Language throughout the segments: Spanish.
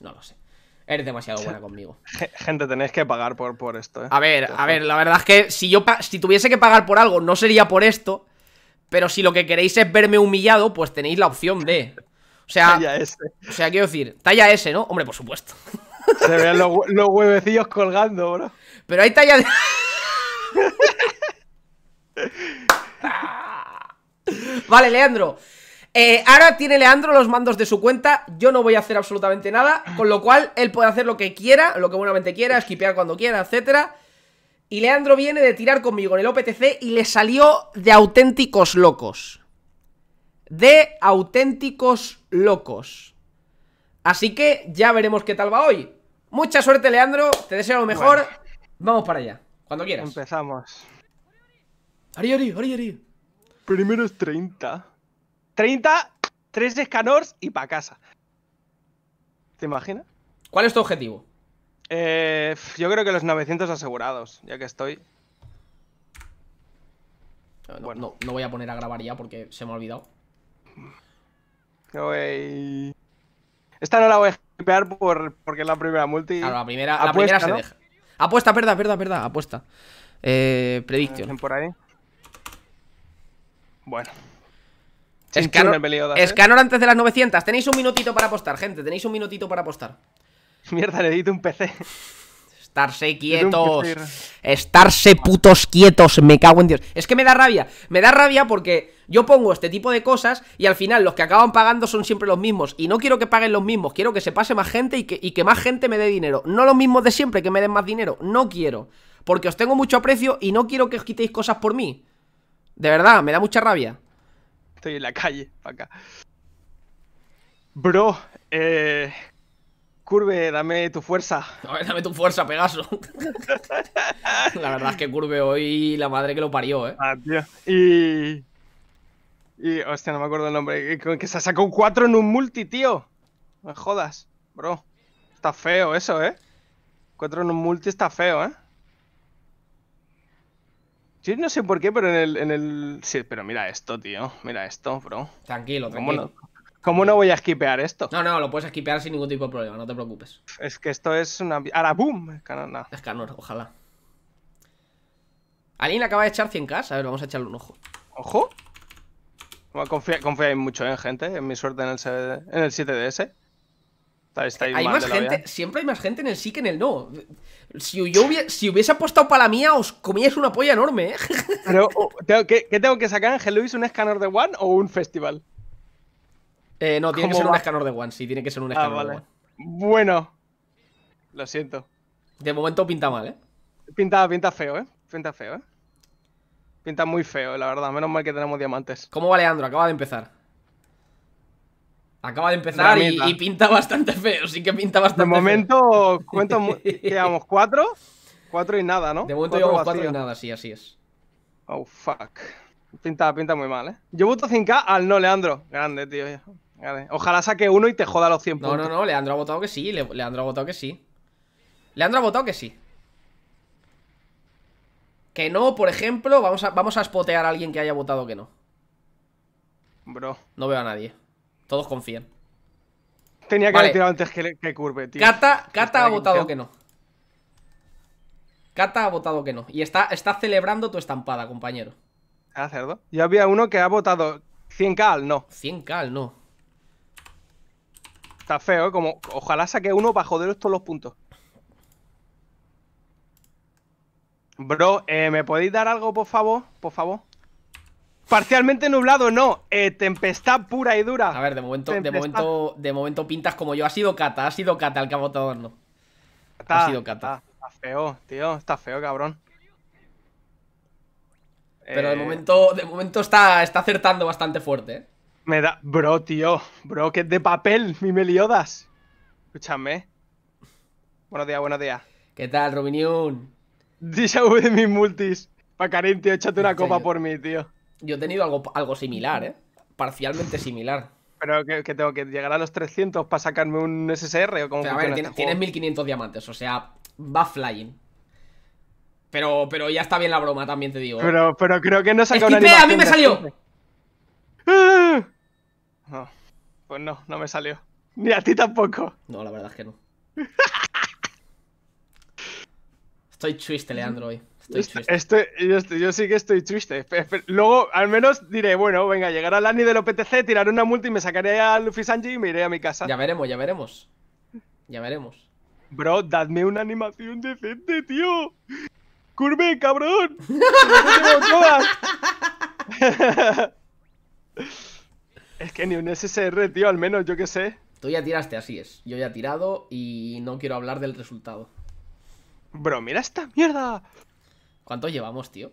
No lo sé. Eres demasiado buena conmigo. Gente, tenéis que pagar por, por esto, ¿eh? A ver, a ver, la verdad es que si yo si tuviese que pagar por algo, no sería por esto. Pero si lo que queréis es verme humillado, pues tenéis la opción de. O sea, Talla S. o sea, quiero decir, talla S, ¿no? Hombre, por supuesto. Se ven los, los huevecillos colgando, bro. Pero hay talla de. vale, Leandro. Eh, ahora tiene Leandro los mandos de su cuenta. Yo no voy a hacer absolutamente nada. Con lo cual, él puede hacer lo que quiera, lo que buenamente quiera, esquipear cuando quiera, etcétera. Y Leandro viene de tirar conmigo en el OPTC y le salió de auténticos locos. De auténticos locos. Así que ya veremos qué tal va hoy. Mucha suerte, Leandro. Te deseo lo mejor. Bueno. Vamos para allá. Cuando quieras. Empezamos. Ari, Ari, Ari, Ari. Primero es 30. 30, 3 escanors y pa' casa. ¿Te imaginas? ¿Cuál es tu objetivo? Eh, yo creo que los 900 asegurados, ya que estoy. No, Bueno. no, no voy a poner a grabar ya porque se me ha olvidado. Voy- Esta no la voy a skipear por, porque es la primera multi. Claro, la primera, la Apuesta, primera se ¿no? deja. Apuesta, verdad, verdad, verdad, apuesta. Eh, prediction. Dicen por ahí. Bueno. Escanor, ¿eh? Antes de las 900. Tenéis un minutito para apostar, gente. Tenéis un minutito para apostar. Mierda, necesito un PC. Estarse quietos. Estarse putos quietos. Me cago en Dios. Es que me da rabia. Me da rabia porque yo pongo este tipo de cosas y al final los que acaban pagando son siempre los mismos. Y no quiero que paguen los mismos. Quiero que se pase más gente y que, y que más gente me dé dinero. No los mismos de siempre que me den más dinero. No quiero. Porque os tengo mucho aprecio y no quiero que os quitéis cosas por mí. De verdad, me da mucha rabia. Estoy en la calle, pa' acá. Bro, eh. Curve, dame tu fuerza. A ver, dame tu fuerza, Pegaso. la verdad es que Curve hoy la madre que lo parió, ¿eh? Ah, tío. Y. Y. Hostia, no me acuerdo el nombre. Que- se sacó un 4 en un multi, tío. No me jodas, bro. Está feo eso, ¿eh? 4 en un multi está feo, ¿eh? Yo no sé por qué, pero en el, en el. Sí, pero mira esto, tío. Mira esto, bro. Tranquilo, ¿Cómo tranquilo. no, ¿Cómo no voy a skipear esto? No, no, lo puedes esquipear sin ningún tipo de problema, no te preocupes. Es que esto es una. Ahora, boom. Cana- no. Escanor, ojalá. Aline acaba de echar 100k, a ver, vamos a echarle un ojo. Ojo. Bueno, confía- Confiáis mucho en gente, en mi suerte en el, en el 7DS. Está- estáis Hay más gente, vida. siempre hay más gente en el sí que en el no. Si yo hubiese, si hubiese apostado para la mía, os comíais una polla enorme, ¿eh? Pero, tengo- ¿qué, qué tengo que sacar, Ángel Luis? ¿Un escáner de One o un festival? Eh, no, tiene que ¿Cómo ser un va? escanor de one, sí, tiene que ser un Ah, escanor de one. Bueno. Lo siento. De momento pinta mal, ¿eh? Pinta, pinta feo, ¿eh? Pinta feo, ¿eh? Pinta muy feo, la verdad. Menos mal que tenemos diamantes. ¿Cómo va Leandro? Acaba de empezar. Acaba de empezar y, pinta bastante feo, sí que pinta bastante De feo. momento, cuento. mu- ¿Qué llevamos? ¿Cuatro? Cuatro y nada, ¿no? De momento llevamos cuatro y nada, sí, así es. Oh, fuck. Pinta, pinta muy mal, ¿eh? Yo voto 100k al no, Leandro. Grande, tío. Grande. Ojalá saque uno y te joda los 100 No, puntos. no, no, Leandro ha votado que sí, Le- Leandro ha votado que sí. Leandro ha votado que sí. Que no, por ejemplo, vamos a, vamos a spotear a alguien que haya votado que no. Bro. No veo a nadie. Todos confían. Tenía que Vale. haber tirado antes que, que Curve, tío. Estaba ha votado que no. Cata ha votado que no. Y está, está celebrando tu estampada, compañero. Ah, cerdo. Yo había uno que ha votado 100k al no. 100k al no. Está feo, ¿eh? Como, ojalá saque uno para joderos todos los puntos. Bro, eh, ¿me podéis dar algo, por favor? Por favor. Parcialmente nublado, no. Eh, tempestad pura y dura. A ver, de momento, de momento, de momento pintas como yo. Ha sido Cata, ha sido Cata el que ha votado no. Está, ha sido Cata. Está, está feo, tío. Está feo, cabrón. Pero de Eh, momento, de momento está, está acertando bastante fuerte, ¿eh? Me da. Bro, tío. Bro, que es de papel, mi Meliodas. Escúchame. Buenos días, buenos días. ¿Qué tal, Robinion? Déjà vu de mis multis. Pacarín, tío, échate una ¿En copa por mí, tío. Yo he tenido algo, algo similar, ¿eh? Parcialmente similar. Pero que, que tengo que llegar a los 300 para sacarme un SSR o cómo O sea, a ver, este tienes, juego? tienes 1500 diamantes, o sea, va flying. Pero, pero ya está bien la broma, también te digo. ¿eh? Pero, pero creo que no saca una. ¡A mí me salió! ¡Ah! No, pues no, no me salió. Ni a ti tampoco. No, la verdad es que no. Estoy triste, Leandro, hoy. Estoy triste. Estoy- yo, estoy- yo sí que estoy triste. Luego, al menos diré, bueno, venga, llegará al Ani del OPTC, tiraré una multi, me sacaré a Luffy Sanji y me iré a mi casa. Ya veremos, ya veremos. Ya veremos. Bro, dadme una animación decente, tío. Curve, cabrón. Es que ni un SSR, tío, al menos, yo qué sé. Tú ya tiraste, así es. Yo ya he tirado y no quiero hablar del resultado. Bro, mira esta mierda. ¿Cuánto llevamos, tío?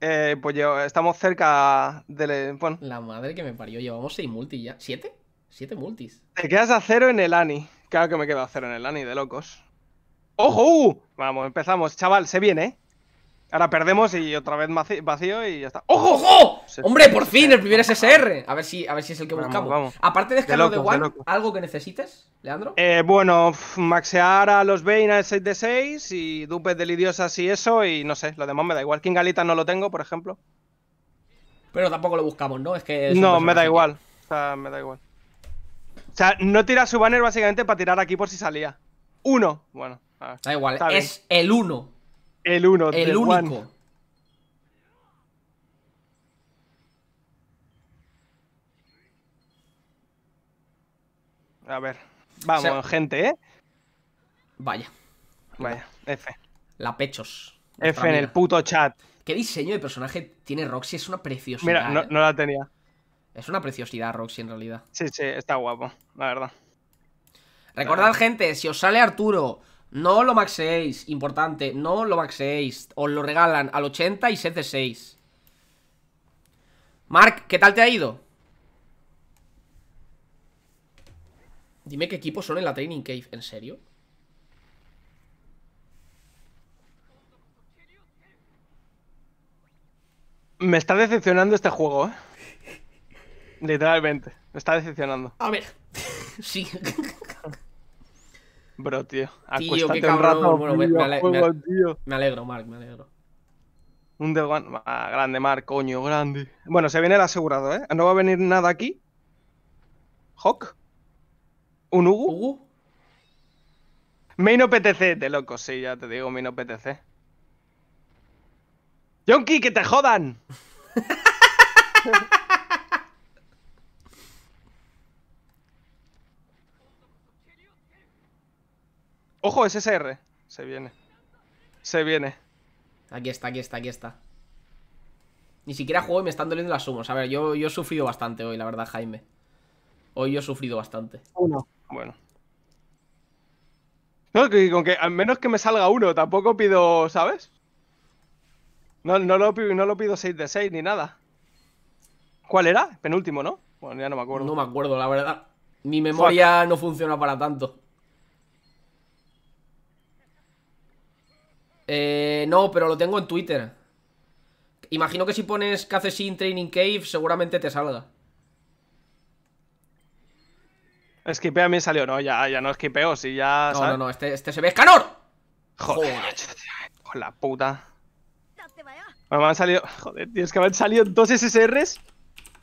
Eh, pues yo, estamos cerca del... Bueno, La madre que me parió. Llevamos 6 multis ya. ¿Siete? ¿Siete multis? te quedas a cero en el Ani. Claro que me quedo a cero en el Ani, de locos. ¡Ojo! Vamos, empezamos. Chaval, se viene, ¿eh? Ahora perdemos y otra vez vacío y ya está. ¡Ojo! ¡Ojo! ¡Hombre, por fin! El primer SSR. A ver si, a ver si es el que Vamos, buscamos. vamos. Aparte de escalón de, de One. ¿algo que necesites, Leandro? Eh, bueno, maxear a los Bane al 6 de 6 y dupes de lidiosas y eso y no sé, lo demás me da igual. King Galita no lo tengo, por ejemplo. Pero tampoco lo buscamos, ¿no? Es que. es No, me da igual. O sea, me da igual. O sea, no tira su banner básicamente para tirar aquí por si salía. Uno. Bueno, a ver. que- Da igual, bien. es el uno. El uno. El único. one. A ver. Vamos, O sea- gente, ¿eh? Vaya. Vaya, F. La pechos. F en el puto chat. ¿Qué diseño de personaje tiene Roxy? Es una preciosidad. Mira, no, ¿eh? no la tenía. Es una preciosidad, Roxy, en realidad. Sí, sí, está guapo, la verdad. Recordad, gente, si os sale Arturo, no lo maxeéis. Importante, no lo maxeéis. Os lo regalan al 80 y set de 6. Mark, ¿qué tal te ha ido? Dime qué equipos son en la Training Cave. ¿En serio? Me está decepcionando este juego, ¿eh? Literalmente, me está decepcionando. A ver. sí. Bro, tío. Tío, qué cabrón. rato, Bueno, me- me ale- me videojuego, ale- tío. me alegro, Mark, me alegro. Un del One. Ah, grande, Mar, coño, grande. Bueno, se viene el asegurado, ¿eh? No va a venir nada aquí. Hawk. Un Ugu. ¿Hugo? Main OPTC, de locos, sí, ya te digo, Main OPTC. Yonki, que te jodan. Ojo, SSR. Se viene. Se viene. Aquí está, aquí está, aquí está. Ni siquiera juego y me están doliendo las sumos. A ver, yo, yo he sufrido bastante hoy, la verdad, Jaime. Hoy yo he sufrido bastante. Uno. Bueno. No, que con que al menos que me salga uno, tampoco pido, ¿sabes? No, no, lo, no lo pido 6 de 6 ni nada. ¿Cuál era? Penúltimo, ¿no? Bueno, ya no me acuerdo. No me acuerdo, la verdad. Mi memoria no funciona para tanto. Eh, no, pero lo tengo en Twitter. Imagino que si pones Cacesin Training Cave, seguramente te salga. Esquipea a mí salió, no, ya, ya no esquipeo, si ya. No, ¿sabes? no, no, este, este se ve. ¡Escanor! Joder, Joder. con la puta. Bueno, me han salido. Joder, tío, es que me han salido dos SSRs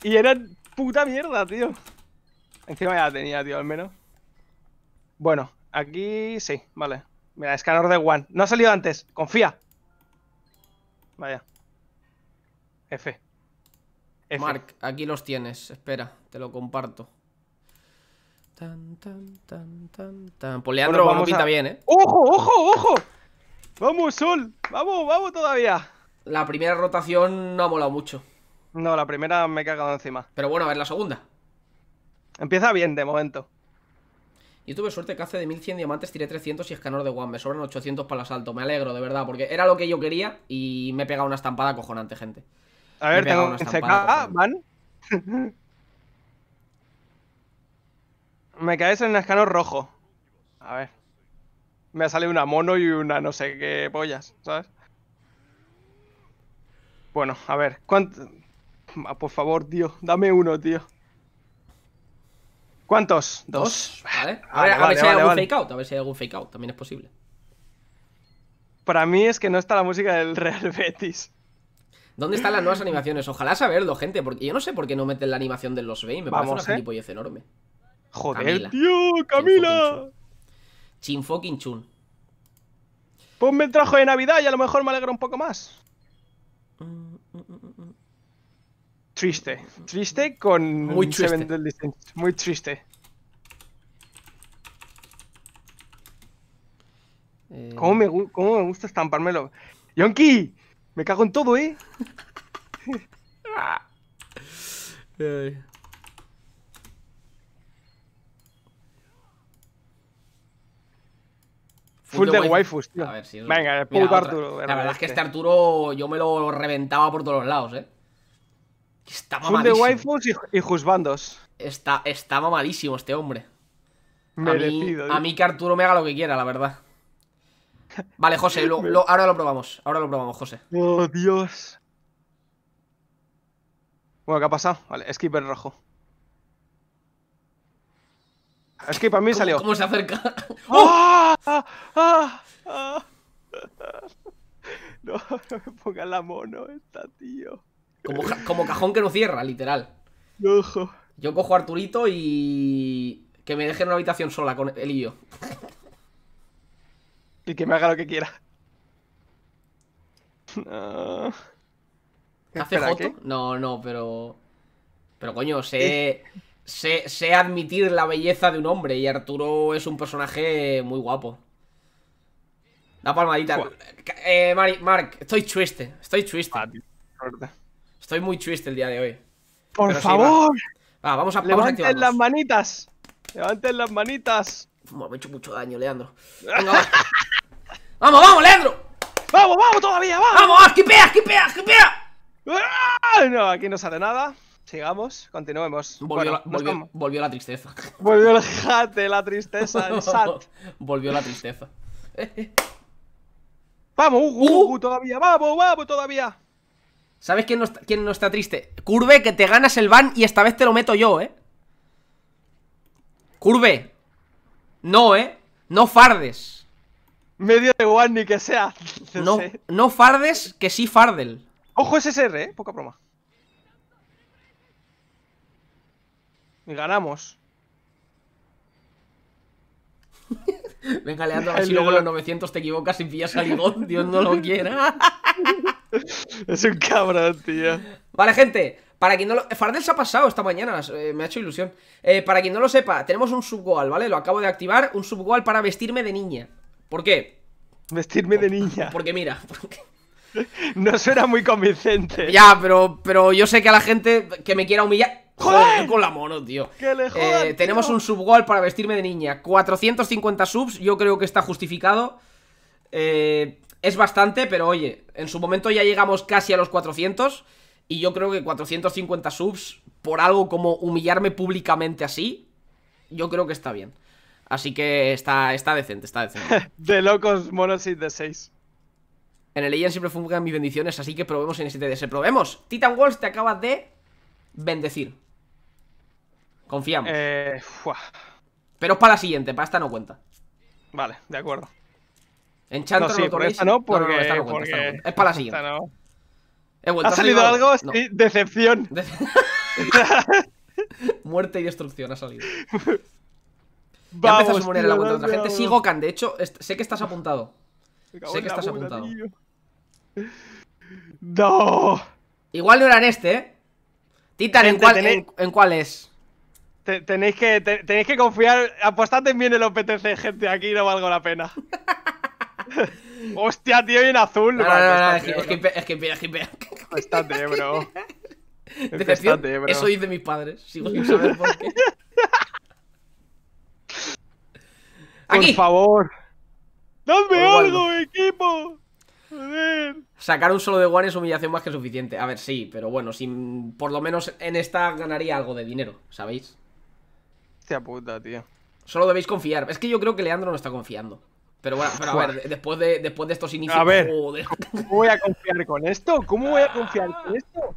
y eran puta mierda, tío. Encima ya la tenía, tío, al menos. Bueno, aquí sí, vale. Mira, escanor de One. No ha salido antes, confía. Vaya. F. F. Mark, aquí los tienes. Espera, te lo comparto. Tan, tan, tan, tan, tan. Pues Leandro Bueno, no vamos pinta a- bien, ¿eh? ¡Ojo, ojo, ojo! ¡Vamos, Sol! ¡Vamos, vamos todavía! La primera rotación no ha molado mucho. No, la primera me he cagado encima. Pero bueno, a ver la segunda. Empieza bien de momento. Yo tuve suerte que hace de 1100 diamantes tiré 300 y escanor de One. Me sobran 800 para el asalto. Me alegro, de verdad, porque era lo que yo quería y me he pegado una estampada cojonante, gente. A ver, tengo una estampada. Me caes en el escanor rojo. A ver. Me ha salido una mono y una no sé qué pollas, ¿sabes? Bueno, a ver. ¿Cuánto? Ah, Por favor, tío. Dame uno, tío. ¿Cuántos? Dos, ¿vale? A Vale, ver, a ver vale, si hay algún fake out. A ver si hay algún fake out. También es posible. Para mí es que no está la música del Real Betis. ¿Dónde están las nuevas animaciones? Ojalá saberlo, gente, porque yo no sé por qué no meten la animación de los Bane. Me parece Vamos, una ¿eh? gilipollez enorme. Joder, Camila. tío, Camila. Chin fucking chun. Ponme el trajo de Navidad y a lo mejor me alegra un poco más. Triste. Triste con Muy triste. Seven Deadly Sins. Muy triste. Eh, ¿Cómo me, gu- cómo me gusta estampármelo? ¡Yonki! Me cago en todo, ¿eh? eh, Full de waifu. waifus, tío. A ver si Venga, el puto. Arturo. La verdad es que este Arturo yo me lo reventaba por todos los lados, eh. Está mamadísimo. waifus y, y juzbandos. Está, está mamadísimo este hombre. A mí, a mí que Arturo me haga lo que quiera, la verdad. Vale, José, lo- lo- ahora lo probamos. Ahora lo probamos, José. Oh, Dios. Bueno, ¿qué ha pasado? Vale, skipper rojo. Skip a mí ¿Cómo, salió. cómo se acerca? ¡Ah! ¡Ah! ¡Ah! ¡Ah! No, no me pongan la mono esta, tío. Como, ja- como cajón que no cierra, literal. Ojo. Yo cojo a Arturito y. Que me deje en una habitación sola con él y yo. Y que me haga lo que quiera. No. ¿Hace foto? No, no, pero. Pero coño, sé, sé. Sé admitir la belleza de un hombre y Arturo es un personaje muy guapo. La palmadita. Eh, Mark, estoy triste. Estoy triste. Ah, tío. Estoy muy triste el día de hoy. Por Pero sí, favor, Va, vamos a, vamos a levanten las manitas. Levanten las manitas. Me he hecho mucho daño, Leandro. Venga, va. ¡Vamos, vamos, Leandro! ¡Vamos, vamos todavía! ¡Vamos! ¡Vamos, va, esquipea, esquipea, esquipea! ¡Ah! No, aquí no sale nada. Sigamos, continuemos. Volvió, Bueno, la, no volvió, estamos- volvió la tristeza. volvió el jate, la tristeza, el sat. volvió la tristeza. Vamos, Hugo, Uh. Hugo, todavía, vamos, vamos todavía. ¿Sabes quién no, está, quién no está triste? Curve, que te ganas el ban y esta vez te lo meto yo, ¿eh? Curve. No, ¿eh? No fardes. Medio de one ni que sea. No, no fardes, que sí fardel. Ojo SSR, eh, poca broma. Y ganamos. Venga, Leandro, a ver si luego los 900 te equivocas y pillas a Ligón. Dios no lo quiera. Es un cabrón, tío. Vale, gente, para quien no lo... Fardel se ha pasado esta mañana, eh, me ha hecho ilusión. Eh, para quien no lo sepa, tenemos un subgoal, ¿vale? Lo acabo de activar, un subgoal para vestirme de niña. ¿Por qué? Vestirme de niña. Porque mira, porque- No suena muy convincente. ya, pero, pero yo sé que a la gente que me quiera humillar... ¡Joder! Con la mono, tío. Que le jodan, Eh, tenemos tío. un subgoal para vestirme de niña. 450 subs, yo creo que está justificado. Eh, es bastante, pero oye, en su momento ya llegamos casi a los 400. Y yo creo que 450 subs, por algo como humillarme públicamente así, yo creo que está bien. Así que está, está decente, está decente. De locos monos y de 6. En el Legend siempre fungan mis bendiciones, así que probemos en STDS. Probemos. Titan Walls te acaba de bendecir. Confiamos. Eh. Pero es para la siguiente, para esta no cuenta. Vale, de acuerdo. Enchanter No, sí, lo por esta no, porque- esta no cuenta, porque- esta no. Es para la siguiente. Esta no. He vuelto, ¿Ha salido algo? No. Sí, decepción. De- Muerte y destrucción ha salido. Ya empezas a morir en la cuenta de otra gente. Sí, Gokan, de hecho, sé que estás apuntado. Sé que estás apuntado. tío. No. Igual no era en este, ¿eh? Titan, ¿en cuál, tenéis- en, en cuál es? Te- tenéis, que, te- tenéis que confiar. Apostad en mí en el OPTC, gente. Aquí no valgo la pena. Hostia, tío, y en azul. No, no, no, es que- es que es que Estate, bro. Decepción. Bro. Eso dice mis padres. Sigo sin saber por qué. Por Aquí. favor. ¡Dadme Osvaldo. algo, equipo! Joder. Sacar un solo de one es humillación más que suficiente. A ver, sí, pero bueno, sin, por lo menos en esta ganaría algo de dinero, ¿sabéis? Hostia puta, tío. Solo debéis confiar. Es que yo creo que Leandro no está confiando. Pero bueno, pero a ver, de- después de, después de estos inicios. A ver. joder. ¿Cómo voy a confiar con esto? ¿Cómo voy a confiar con esto?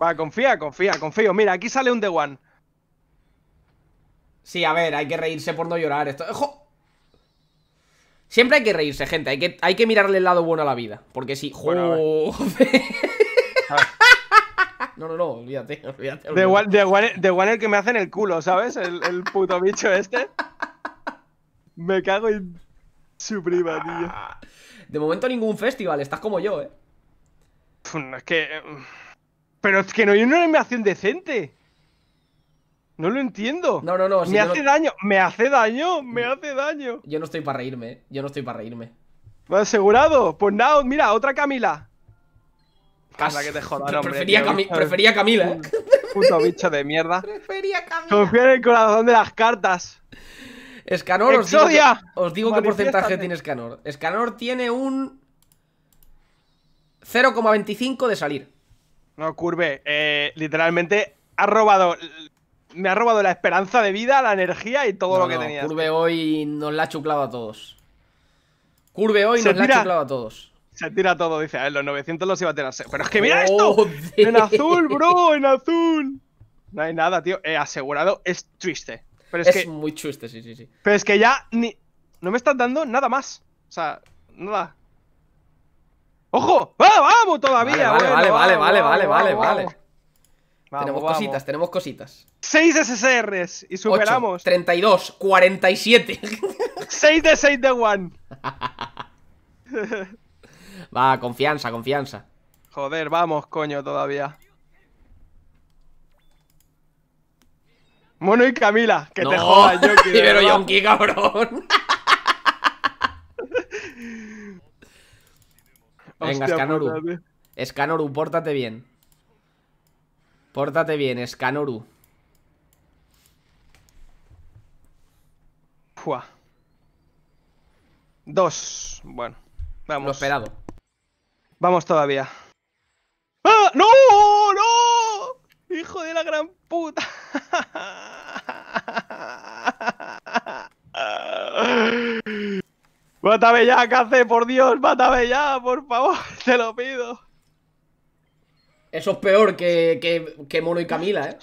Va, confía, confía, confío. Mira, aquí sale un The One. Sí, a ver, hay que reírse por no llorar. Esto. ¡Jo! Siempre hay que reírse, gente. Hay que, hay que mirarle el lado bueno a la vida. Porque si. Bueno. ¡Joder! No, no, no, olvídate, olvídate. De. One- de, One- de One el que me hacen el culo, ¿sabes? El, el puto bicho este. Me cago en su prima, tío. De momento ningún festival, estás como yo, eh. Es que. Pero es que no hay una animación decente. No lo entiendo. No, no, no, si me hace no- daño, me hace daño, me hace daño. Yo no estoy para reírme. Yo no estoy para reírme. ¿Me has asegurado? Pues nada, mira, otra Camila. Anda, que te jodan, Pre- hombre, prefería, tío, Cami- bicho. prefería Camila, eh. Puto bicho de mierda. Prefería Camila. Confía en el corazón de las cartas. Escanor, os digo, que, os digo qué porcentaje tiene Escanor. Escanor tiene un 0,25 de salir. No, Curve, eh, literalmente ha robado. Me ha robado la esperanza de vida, la energía y todo No, lo que no, tenía. Curve hoy nos la ha chuclado a todos. Curve hoy Se nos la ha chuclado a todos. Se tira todo, dice, a ver, los 900 los iba a tirarse. Pero es que mira esto. En azul, bro, en azul. No hay nada, tío. Eh, asegurado es triste. Pero es, Es que, muy chuste, sí, sí, sí. pero es que ya ni. No me estás dando nada más. O sea, nada. ¡Ojo! ¡Ah, vamos todavía! Vale, vale, bueno, vale, vamos, vale, vale, vale, vale. vamos. tenemos Vamos, cositas, tenemos cositas. 6 SSRs y 8, superamos. 32, 47. 6 de 6 de One. Va, confianza, confianza. Joder, vamos, coño, todavía. Mono y Camila, que no, te jodas, Yoki. de pero. Yonki, cabrón. Venga, Scanoru. Scanoru, pórtate bien. Pórtate bien, Scanoru. Fua. Dos. Bueno, vamos. Lo esperado. Vamos todavía. ¡Ah! ¡No! ¡No! ¡Hijo de la gran puta! ¡Mátame ya, Cace! ¡Por Dios! ¡Mátame ya! ¡Por favor! ¡Te lo pido! Eso es peor que, que, que Mono y Camila, ¿eh?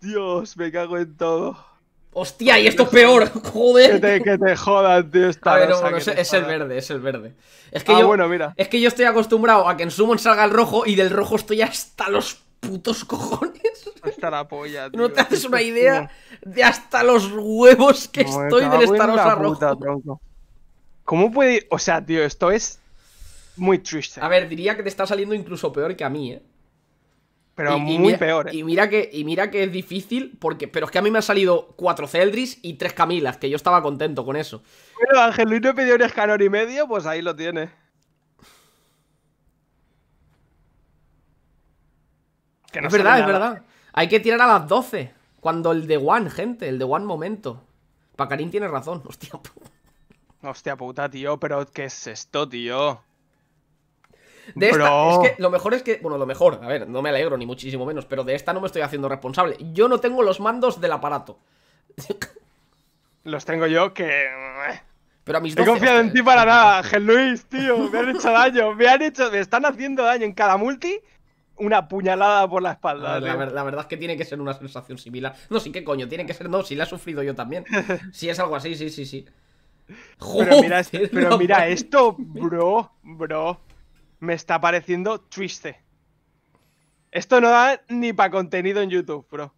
Dios, me cago en todo. Hostia, y esto es peor. Que Joder. te, que te jodan, tío. Esta A ver, no, no, que es, el verde, es el verde. Es que Ah, yo. bueno, mira. Es que yo estoy acostumbrado a que en Summon salga el rojo y del rojo estoy hasta los putos cojones. Hasta la polla, tío. No te haces una idea de hasta los huevos que No, estoy del Starosa rojo. tronco. ¿Cómo puede ir? O sea, tío, esto es muy triste. A ver, diría que te está saliendo incluso peor que a mí, ¿eh? Pero Y- y muy mira- peor, ¿eh? Y mira, que, y mira que es difícil, porque, pero es que a mí me han salido cuatro Celdris y tres Camilas, que yo estaba contento con eso. Bueno, Ángel Luis no pidió un escanor y medio, pues ahí lo tiene. Que no es verdad, es verdad. Hay que tirar a las 12. Cuando el de One, gente, el de One momento. Pacarín tiene razón, hostia. Hostia puta, tío, pero ¿qué es esto, tío? De esta, Bro. es que lo mejor es que, bueno, lo mejor, a ver, no me alegro ni muchísimo menos, pero de esta no me estoy haciendo responsable. Yo no tengo los mandos del aparato. Los tengo yo que... Pero a mis He 12, confiado en ti para nada, Ángel Luis, tío. Me han hecho daño, me han hecho... Me están haciendo daño en cada multi. Una puñalada por la espalda. ver, la, tío. ver- la verdad es que tiene que ser una sensación similar. No, sí, qué coño, tiene que ser. No, si la he sufrido yo también. Si es algo así, sí, sí, sí. Pero mira, esto- Joder, pero mira esto, bro, bro. Me está pareciendo triste. Esto no da ni para contenido en YouTube, bro.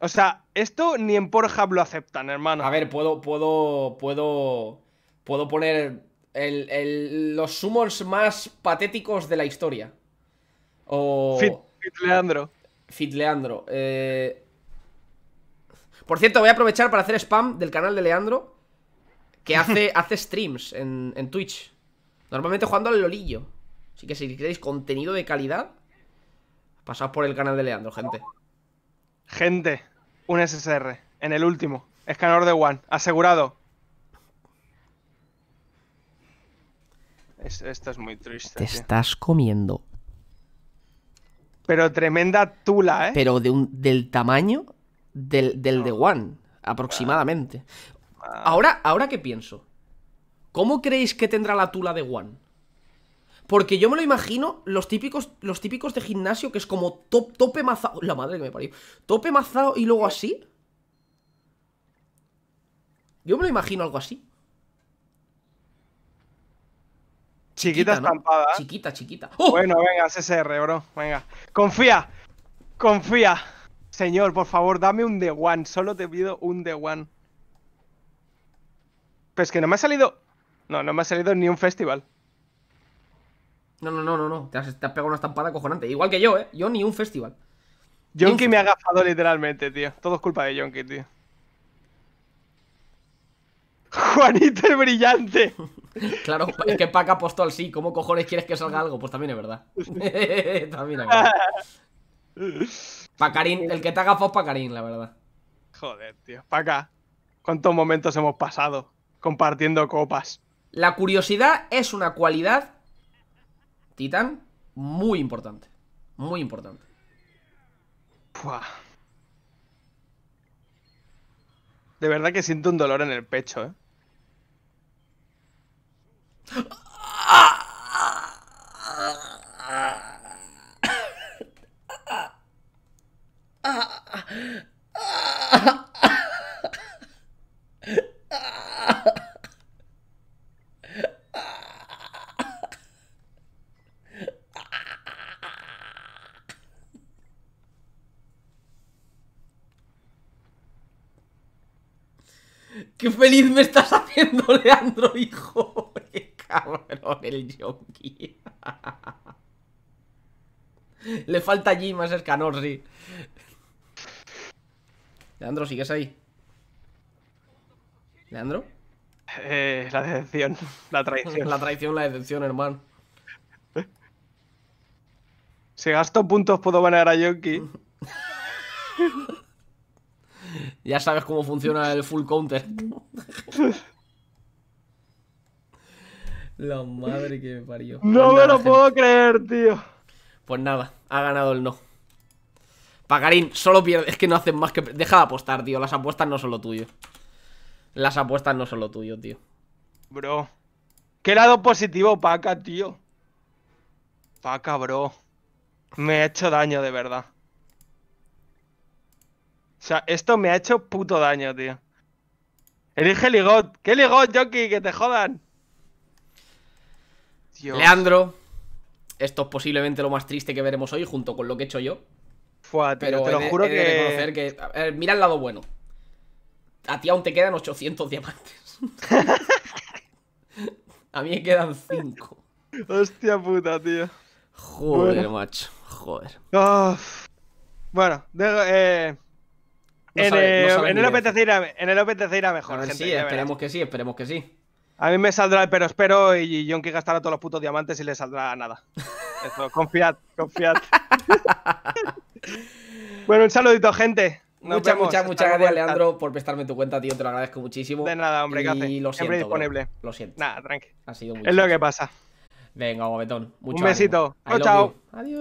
O sea, esto ni en Pornhub lo aceptan, hermano. A ver, puedo, puedo, puedo, puedo poner el- el- los summons más patéticos de la historia. O Fit, Fit Leandro. Fit Leandro. eh. Por cierto, voy a aprovechar para hacer spam del canal de Leandro, que hace, hace streams en, en Twitch. Normalmente jugando al Lolillo. Así que si queréis contenido de calidad, pasad por el canal de Leandro, gente. Gente, un SSR. En el último. Escanor de One. Asegurado. Es- esto es muy triste. tío. estás comiendo. Pero tremenda tula, ¿eh? Pero de un, del tamaño del, del de One, aproximadamente. Ahora, ahora que pienso. ¿Cómo creéis que tendrá la tula de One? Porque yo me lo imagino los típicos, los típicos de gimnasio que es como top, tope mazado. La madre que me parió. Tope mazado y luego así. Yo me lo imagino algo así. Chiquita ¿no? estampada. ¿eh? Chiquita, chiquita. ¡Oh! Bueno, venga, SSR, bro. Venga. Confía. Confía. Señor, por favor, dame un The One. Solo te pido un The One. Pero es que no me ha salido. No, no me ha salido ni un festival. No, no, no, no, no. Te has, te has pegado una estampada cojonante. Igual que yo, ¿eh? Yo ni un festival. Yonki me ha agafado literalmente, tío. Todo es culpa de Yonki, tío. Juanito el brillante. Claro, es que Pac apostó al sí. ¿Cómo cojones quieres que salga algo? Pues también es verdad. también es. Pacarín, el que te haga fos Pacarín, la verdad. Joder, tío. Pa' acá. ¿Cuántos momentos hemos pasado compartiendo copas? La curiosidad es una cualidad, Titán, muy importante. Muy importante. Buah. De verdad que siento un dolor en el pecho, ¿eh? feliz me estás haciendo, Leandro, hijo! ¡Qué cabrón el yonki! Le falta allí más escanor, sí. Leandro, ¿sigues ahí? ¿Leandro? Eh, la decepción, la traición. La traición, la decepción, hermano. Si gasto puntos puedo ganar a Yonki. Ya sabes cómo funciona el full counter. La madre que me parió. No Pues me lo gente. puedo creer, tío. Pues nada, ha ganado el no. Pagarín, solo pierde. Es que no hacen más que. Deja de apostar, tío. Las apuestas no son lo tuyo. Las apuestas no son lo tuyo, tío. Bro. ¿Qué lado positivo, Paca, tío? Paca, bro. Me ha hecho daño, de verdad. O sea, esto me ha hecho puto daño, tío. Elige Ligot. ¿Qué Ligot, Jockey? Que te jodan. Dios. Leandro, esto es posiblemente lo más triste que veremos hoy, junto con lo que he hecho yo. Fua, tío, Pero te lo he de- juro he de reconocer que... que. a ver, mira el lado bueno. A ti aún te quedan 800 diamantes. a mí me quedan 5. Hostia puta, tío. Joder, Bueno. macho. Joder. Bueno, de- eh, No en, sabe- no sabe en ni el. OPTC irá, en el OPTC irá A mejor, ver, gente. sí, ya verás. esperemos que sí, esperemos que sí. A mí me saldrá el pero espero y Yonki gastará todos los putos diamantes y le saldrá nada. Eso, confiad, confiad. bueno, un saludito, gente. Nos Muchas, vemos. muchas, muchas gracias, Leandro, por prestarme tu cuenta, tío. Te lo agradezco muchísimo. De nada, hombre, ¿qué hace? Y lo Siempre siento, bro. disponible. Lo siento. Nada, tranqui. Ha sido muy Es lo que pasa. Venga, guapetón. Mucho Un besito. ánimo. Chao, you. Adiós.